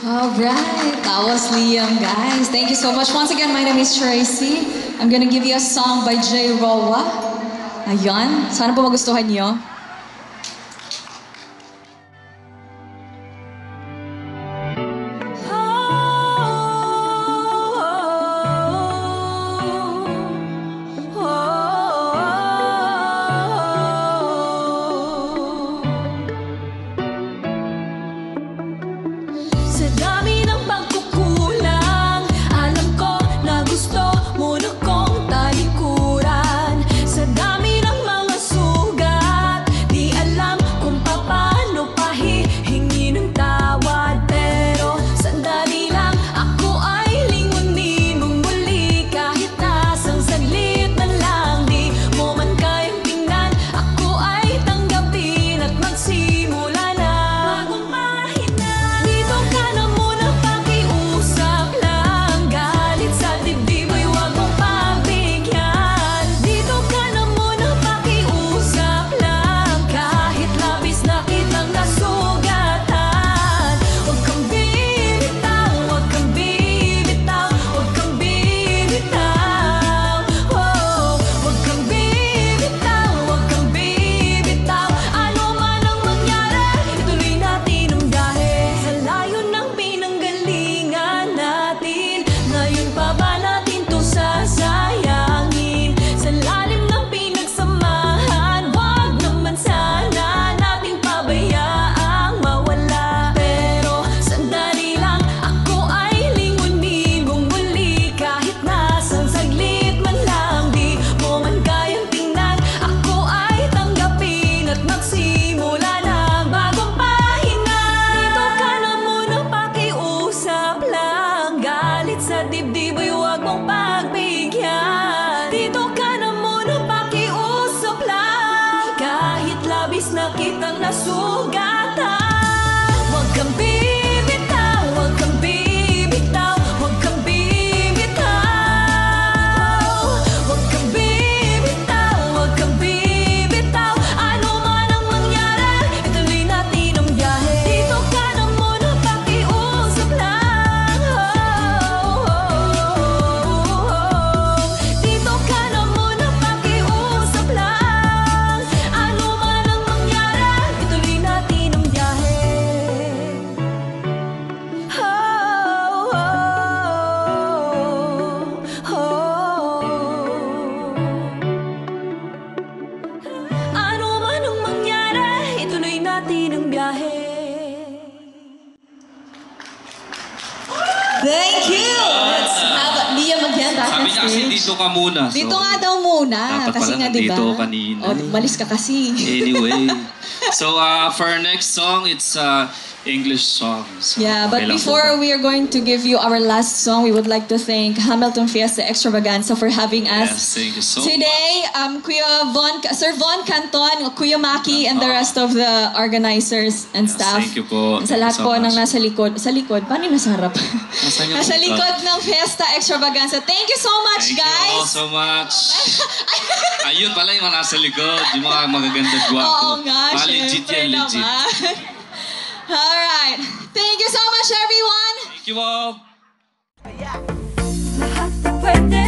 All right, that was Liam, guys. Thank you so much. Once again, my name is Tracy. I'm gonna give you a song by Jay Rowa. Ayan, sana po magustuhan niyo. Dummy. su Thank you! Let's have Liam again back Sabi niya kasi dito ka muna. so- Dito nga daw muna. Dapat kasi pala nga, di ba? nandito kanina. O, malis ka kasi. Anyway. So uh, for our next song, it's uh, English song. So, Yeah, but okay lang po before we are going to give you our last song, we would like to thank Hamilton Fiesta Extravaganza for having us Yes, thank you so today. Um, Kuya Von, Sir Von Canton, Kuya Maki, and the rest of the organizers and Yes, staff. thank you po. Sa lahat so po ng much. nasa likod. Sa likod? Paano nasa harap? Nasa likod. ng Fiesta Extravaganza. Thank you so much, Thank guys! you so much. Ayun pala yung mga nasa likod, yung mga magaganda Oo gwapo. nga, Mga legit syempre yan, legit. naman. Alright. Thank you so much, everyone! Thank you all. Lahat na pwede,